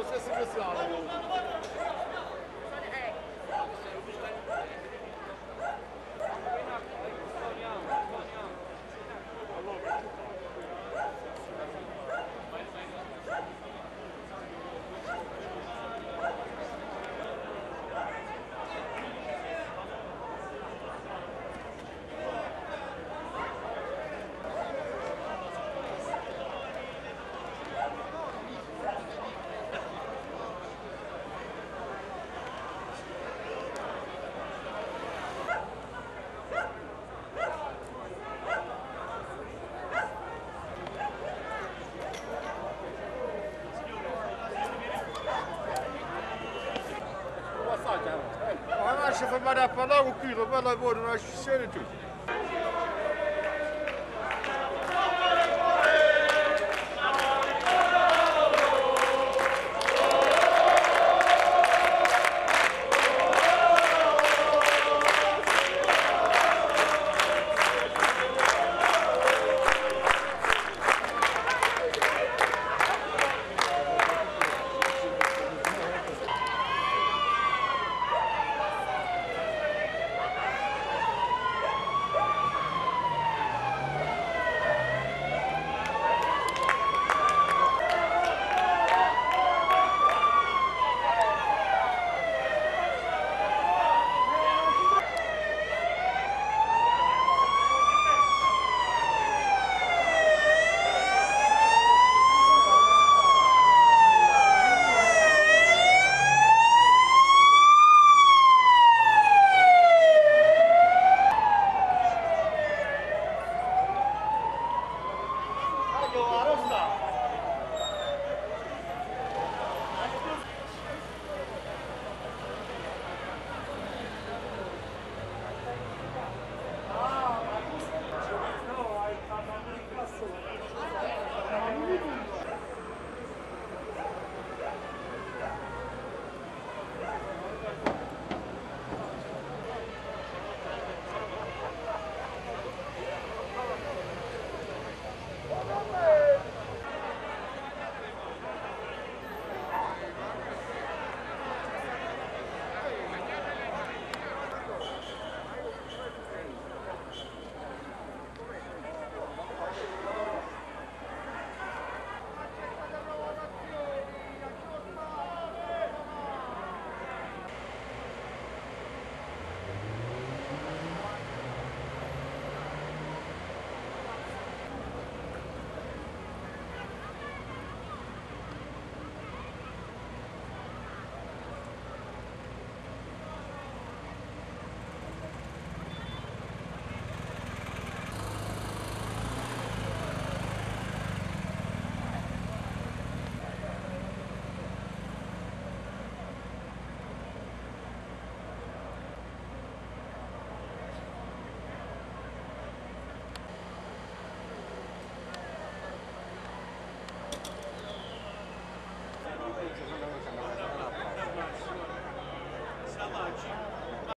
dosya sıkıntı abi. Ma lascia fermare a parlare con qui, lo parla pure, non lascia scendere tu. muchos años.